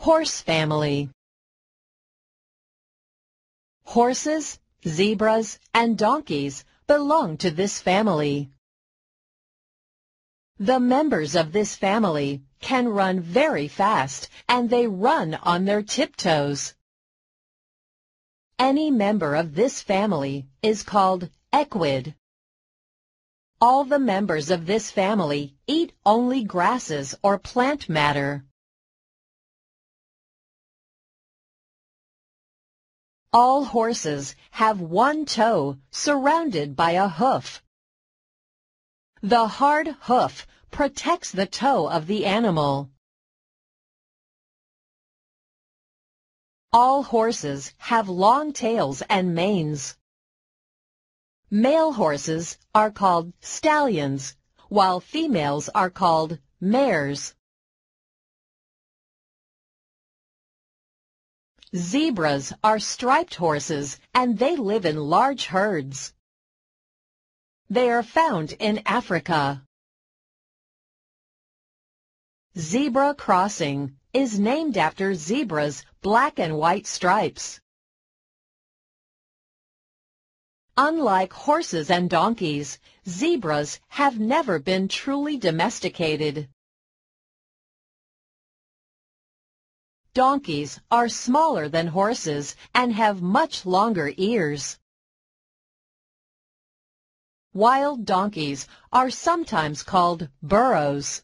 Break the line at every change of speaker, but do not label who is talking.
Horse family. Horses, zebras, and donkeys belong to this family. The members of this family can run very fast and they run on their tiptoes. Any member of this family is called equid. All the members of this family eat only grasses or plant matter. All horses have one toe surrounded by a hoof. The hard hoof protects the toe of the animal. All horses have long tails and manes. Male horses are called stallions, while females are called mares. Zebras are striped horses and they live in large herds. They are found in Africa. Zebra crossing is named after zebras' black and white stripes. Unlike horses and donkeys, zebras have never been truly domesticated. Donkeys are smaller than horses and have much longer ears. Wild donkeys are sometimes called burros.